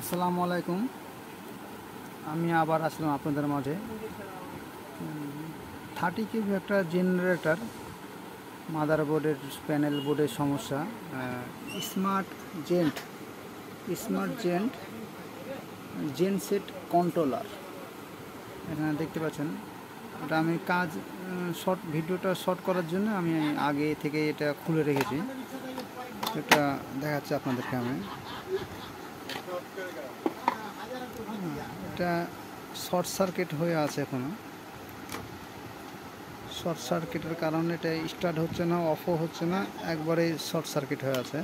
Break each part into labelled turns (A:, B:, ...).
A: আসসালামু আলাইকুম। আমি আবার আসলাম আপনাদের মাঝে। থার্টি কিউব একটা জেনারেটার মাদার বোর্ডের প্যানেল বোর্ডের সমস্যা smart gent smart gent genset controller এখানে দেখতে পাচ্ছেন। এটা আমি কাজ শর্ট ভিডিওটা শর্ট করার জন্য আমি আগে থেকে এটা খুলে রেখেছি। এটা দেখাচ্ছে আপনাদেরকে আমি। এটা শর্ট সার্কিট হয়ে আছে এখনও। শর্ট সার্কিটের কারণে এটা স্টার্ট হচ্ছে না, অফও হচ্ছে না একবারে শর্ট সার্কিট হয়ে আছে।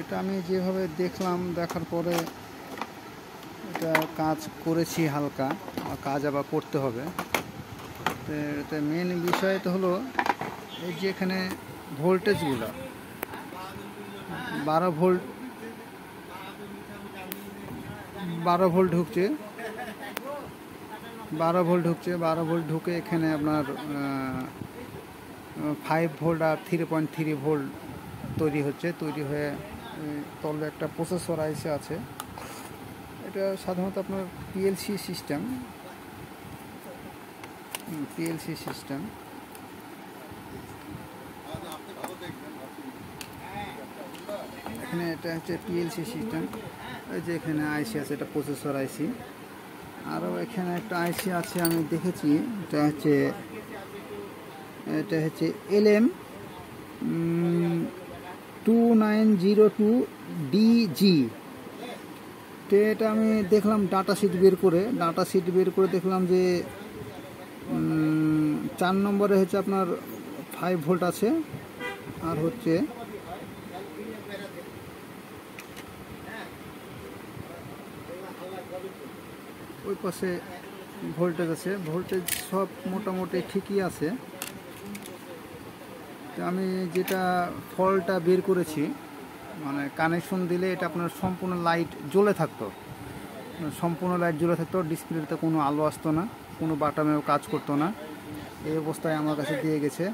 A: এটা আমি যেভাবে দেখলাম, দেখার পরে এটা কাজ করেছি হালকা কাজ আবার করতে হবে। তো এটা মেন বিষয় তো হলো, এই যে এখানে ভোল্টেজগুলো বারো ভোল্ট বারো ভোল্ট ঢুকছে। বারো ভোল্ট ঢুকছে, বারো ভোল্ট ঢুকে এখানে আপনার ফাইভ ভোল্ট আর থ্রি পয়েন্ট থ্রি ভোল্ট তৈরি হচ্ছে। তৈরি হয়ে তলে একটা প্রসেসর আইসে আছে। এটা সাধারণত আপনার পিএলসি সিস্টেম পিএলসি সিস্টেম এখানে এটা হচ্ছে পিএলসি সিস্টেম এই যে এখানে আইসি আছে, এটা প্রসেসর আইসি আরও এখানে একটা আইসি আছে, আমি দেখেছি, এটা হচ্ছে এটা হচ্ছে L M two nine zero two DG তো এটা আমি দেখলাম ডাটা শিট বের করে ডাটা শিট বের করে দেখলাম যে চার নম্বরে হচ্ছে আপনার ফাইভ ভোল্ট আছে, আর হচ্ছে ওই পাশে ভোল্টেজ আছে। ভোল্টেজ সব মোটামুটি ঠিকই আছে। আমি যেটা ফলটা বের করেছি মানে কানেকশন দিলে এটা আপনার সম্পূর্ণ লাইট জ্বলে থাকতো। সম্পূর্ণ লাইট জ্বলে থাকতো ডিসপ্লেতে কোনো আলো আসতো না, কোনো বাটামেও কাজ করতো না। এই অবস্থায় আমার কাছে দিয়ে গেছে।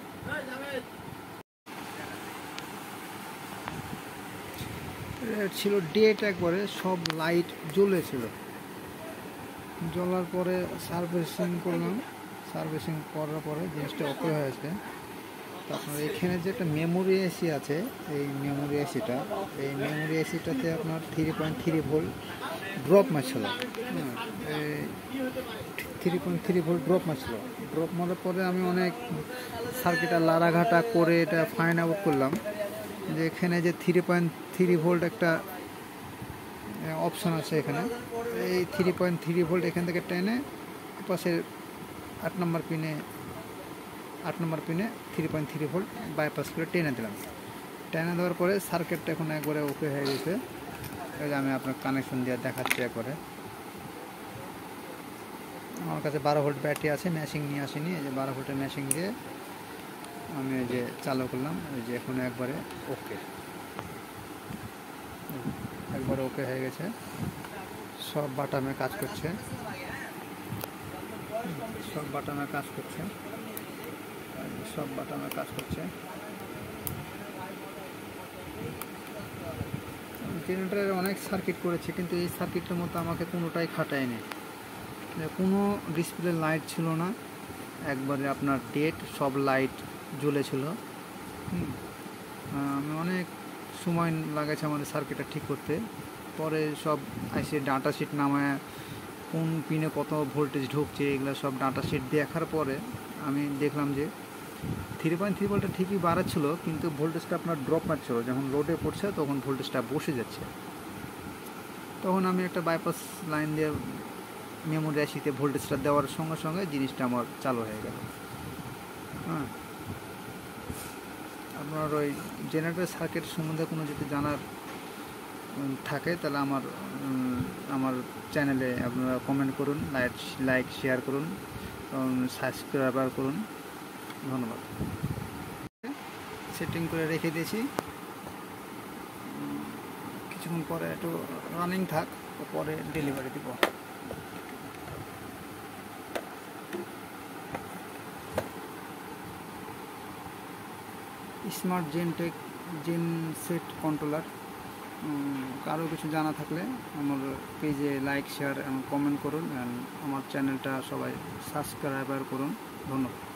A: ছিল ডেট একবারে, সব লাইট জ্বলেছিল। জ্বলার পরে সার্ভিসিং করলাম। সার্ভিসিং করার পরে জিনিসটা ওকে হয়েছে তারপর এখানে যে একটা মেমোরি এসি আছে, এই মেমোরি এসিটা এই মেমোরি এসিটাতে আপনার three point three volt drop মারছিল। Three point three volt drop মারছিল। ড্রপ মারার পরে আমি অনেক সার্কিটা লাড়াঘাটা করে এটা ফাইন আউট করলাম। যে এখানে যে থ্রি পয়েন্ট থ্রি ভোল্ট একটা অপশান আছে এখানে। এই থ্রি পয়েন্ট থ্রি ভোল্ট এখান থেকে টেনে পাশে আট নম্বর পিনে আট নম্বর পিনে three point three volt bypass করে টেনে দিলাম। টেনে দেওয়ার পরে সার্কিটটা এখন একবারে ওকে হয়ে গেছে। আমি আপনার কানেকশন দিয়ে দেখাচ্ছি একবারে। আমার কাছে বারো ভোল্ট ব্যাটারি আছে ম্যাশিং নিয়ে আসিনি। এই যে বারো ভোল্টের ম্যাশিং দিয়ে আমি যে চালু করলাম। ওই যে এখন একবারে ওকে একবারে ওকে হয়ে গেছে। সব বাটামে কাজ করছে। সব বাটামে কাজ করছে। সব বাটামে কাজ করছে। জেনারেটারের অনেক সার্কিট করেছে, কিন্তু এই সার্কিটের মতো আমাকে কোনোটাই খাটায়নি। কোনো ডিসপ্লে লাইট ছিল না। একবারে আপনার ডেট সব লাইট জ্বলেছিল। আমি অনেক সময় লাগাইছে আমাদের সার্কিটটা ঠিক করতে। পরে সব এসে ডাটা শিট নামায়, কোন পিনে কত ভোল্টেজ ঢুকছে, এগুলো সব ডাটা শিট দেখার পরে আমি দেখলাম যে থ্রি পয়েন্ট থ্রি ভোল্টটা ঠিকই বাড়াচ্ছিল, কিন্তু ভোল্টেজটা আপনার ড্রপ মারছিল। যখন লোডে পড়ছে, তখন ভোল্টেজটা বসে যাচ্ছে। তখন আমি একটা বাইপাস লাইন দিয়ে মেমোরি আসিতে ভোল্টেজটা দেওয়ার সঙ্গে সঙ্গে জিনিসটা আমার চালু হয়ে গেল। হ্যাঁ? আপনার ওই জেনারেটর সার্কিট সম্বন্ধে কোনো যদি জানার থাকে, তাহলে আমার আমার চ্যানেলে আপনারা কমেন্ট করুন লাইক লাইক শেয়ার করুন সাবস্ক্রাইবার করুন। ধন্যবাদ। সেটিং করে রেখে দিয়েছি। কিছুক্ষণ পরে একটু রানিং থাক, পরে ডেলিভারি দিব। স্মার্ট জেনটেক জেন সেট কন্ট্রোলার কারও কিছু জানা থাকলে আমার পেজে লাইক শেয়ার এবং কমেন্ট করুন অ্যান্ড আমার চ্যানেলটা সবাই সাবস্ক্রাইবার করুন। ধন্যবাদ।